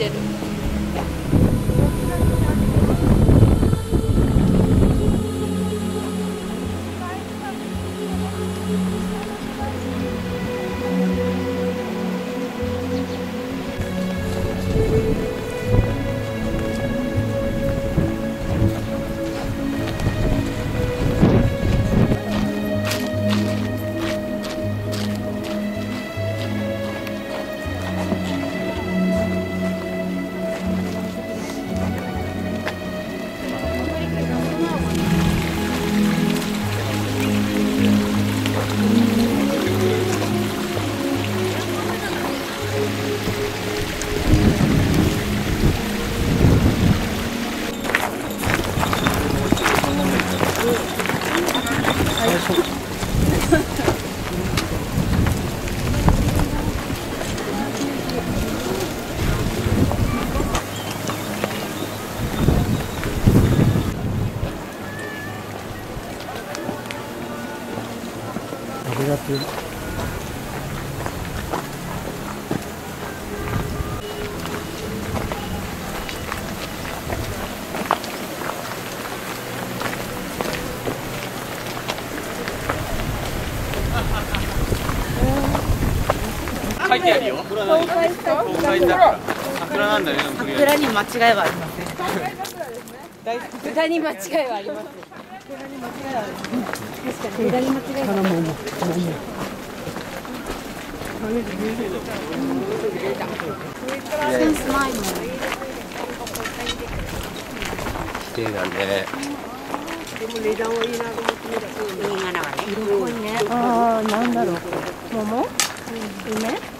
てる。書いてある桜桜なんだ桜に間違いはありません。桜に間違いはありません。桜に。間違いはありません。確かに桜に間違いはありません。センスないもん。綺麗だねああ、なん。だろう。桃？梅？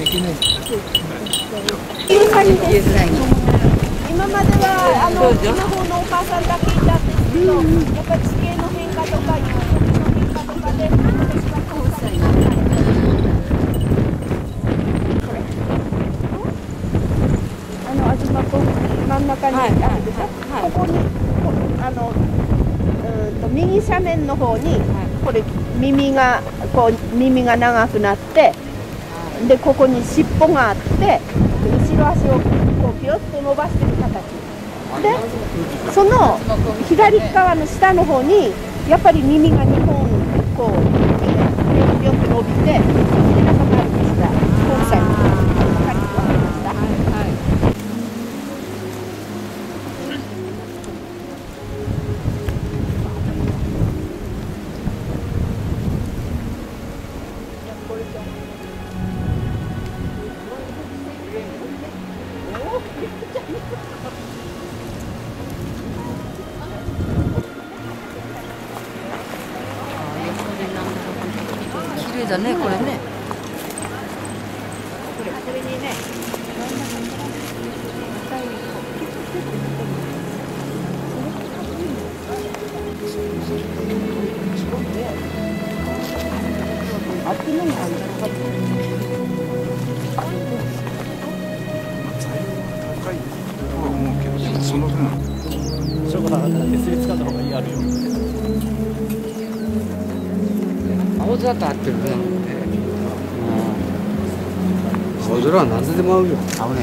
今まではあの地の方のお母さんだけいたんですけど、やっぱり地形の変化とか、地の変化とかで、私は交際あの東湖真ん中にあるでしょ、ここにこあのうんと右斜面の方に、これ耳がこう耳が長くなってでここに尻尾があって後ろ足をこうピヨッと伸ばしてる形。でその左側の下の方にやっぱり耳が2本こうピヨッピヨッと伸びて背中があるんですが今だね、これね。青空と合ってるね。青空は何でも合うよ。合うね。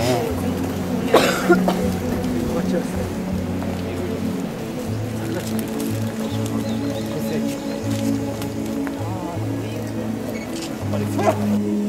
やっぱり